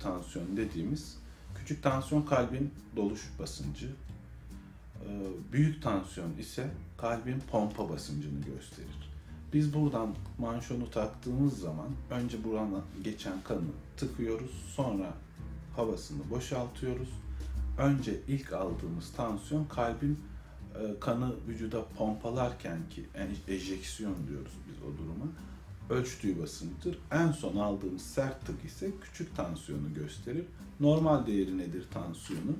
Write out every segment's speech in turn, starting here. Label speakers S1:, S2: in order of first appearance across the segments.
S1: tansiyon dediğimiz küçük tansiyon kalbin doluş basıncı, e, büyük tansiyon ise kalbin pompa basıncını gösterir. Biz buradan manşonu taktığımız zaman önce buradan geçen kanı tıkıyoruz, sonra havasını boşaltıyoruz. Önce ilk aldığımız tansiyon kalbin e, kanı vücuda pompalarken ki ejeksiyon diyoruz biz o duruma ölçtüğü basınçtır. En son aldığımız sert tık ise küçük tansiyonu gösterir. Normal değeri nedir tansiyonu?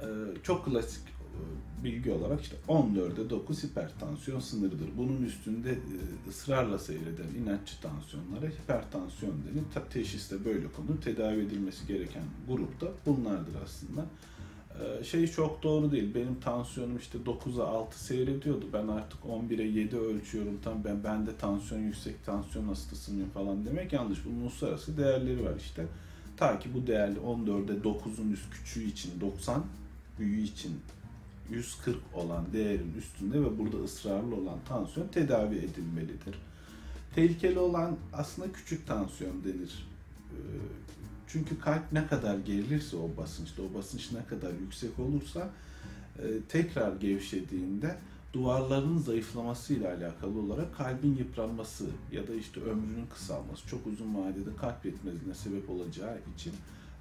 S1: Ee, çok klasik e, bilgi olarak işte 14'e 9 hipertansiyon sınırıdır. Bunun üstünde e, ısrarla seyreden inatçı tansiyonlara hipertansiyon denir. Teşhis de böyle konu. Tedavi edilmesi gereken grupta bunlardır aslında. Ee, şey çok doğru değil. Benim tansiyonum işte 9'a 6 seyrediyordu. Ben artık 11'e 7 ölçüyorum. Tam ben bende tansiyon yüksek tansiyon hastası mıyım falan demek yanlış. Bunun uluslararası değerleri var işte. Ta ki bu değerli 14'e 9'un üst küçüğü için 90, büyüğü için 140 olan değerin üstünde ve burada ısrarlı olan tansiyon tedavi edilmelidir. Tehlikeli olan aslında küçük tansiyon denir. Çünkü kalp ne kadar gerilirse o basınçta, o basınç ne kadar yüksek olursa e, tekrar gevşediğinde duvarların zayıflamasıyla alakalı olarak kalbin yıpranması ya da işte ömrünün kısalması çok uzun vadede kalp yetmezliğine sebep olacağı için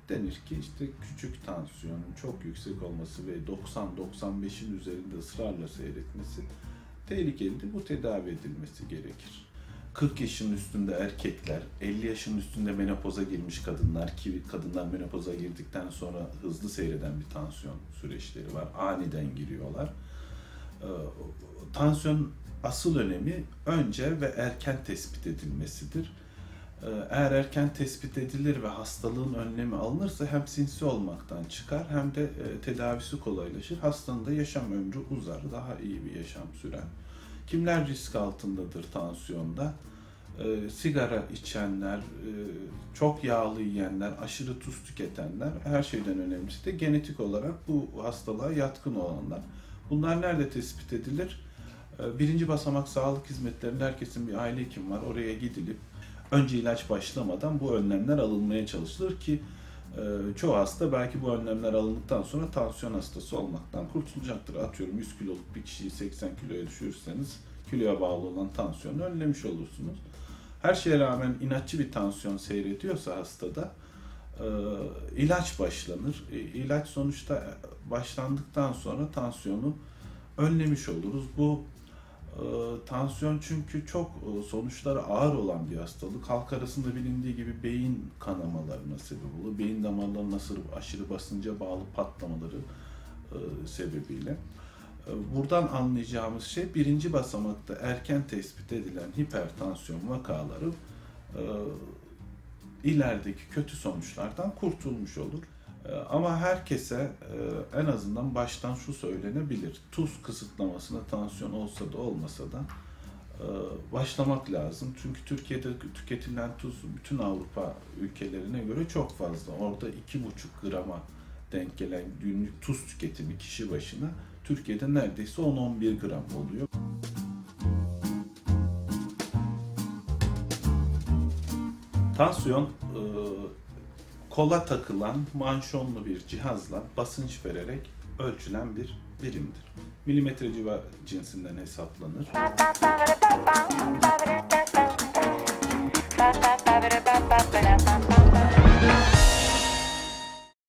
S1: denir ki işte küçük tansiyonun çok yüksek olması ve 90-95'in üzerinde ısrarla seyretmesi tehlikelidir. Bu tedavi edilmesi gerekir. 40 yaşın üstünde erkekler, 50 yaşın üstünde menopoza girmiş kadınlar ki kadınlar menopoza girdikten sonra hızlı seyreden bir tansiyon süreçleri var. Aniden giriyorlar. Ee, tansiyon asıl önemi önce ve erken tespit edilmesidir. Ee, eğer erken tespit edilir ve hastalığın önlemi alınırsa hem sinsi olmaktan çıkar hem de e, tedavisi kolaylaşır. Hastanın da yaşam ömrü uzar, daha iyi bir yaşam sürer. Kimler risk altındadır tansiyonda? E, sigara içenler, e, çok yağlı yiyenler, aşırı tuz tüketenler, her şeyden önemlisi de genetik olarak bu hastalığa yatkın olanlar. Bunlar nerede tespit edilir? E, birinci basamak sağlık hizmetlerinde herkesin bir aile hekim var. Oraya gidilip önce ilaç başlamadan bu önlemler alınmaya çalışılır ki çoğu hasta belki bu önlemler alındıktan sonra tansiyon hastası olmaktan kurtulacaktır. Atıyorum 100 kiloluk bir kişiyi 80 kiloya düşürürseniz kiloya bağlı olan tansiyonu önlemiş olursunuz. Her şeye rağmen inatçı bir tansiyon seyrediyorsa hastada e, ilaç başlanır. E, ilaç sonuçta başlandıktan sonra tansiyonu önlemiş oluruz. Bu e, tansiyon çünkü çok e, sonuçları ağır olan bir hastalık. Halk arasında bilindiği gibi beyin kanamalarına sebep olur. Beyin damarlarının aşırı basınca bağlı patlamaları e, sebebiyle. Ee, buradan anlayacağımız şey birinci basamakta erken tespit edilen hipertansiyon vakaları e, ilerideki kötü sonuçlardan kurtulmuş olur. E, ama herkese e, en azından baştan şu söylenebilir. Tuz kısıtlamasına tansiyon olsa da olmasa da başlamak lazım. Çünkü Türkiye'de tüketilen tuz bütün Avrupa ülkelerine göre çok fazla. Orada 2,5 grama denk gelen günlük tuz tüketimi kişi başına Türkiye'de neredeyse 10-11 gram oluyor. Tansiyon e, kola takılan manşonlu bir cihazla basınç vererek ölçülen bir birimdir. Milimetre civa cinsinden hesaplanır.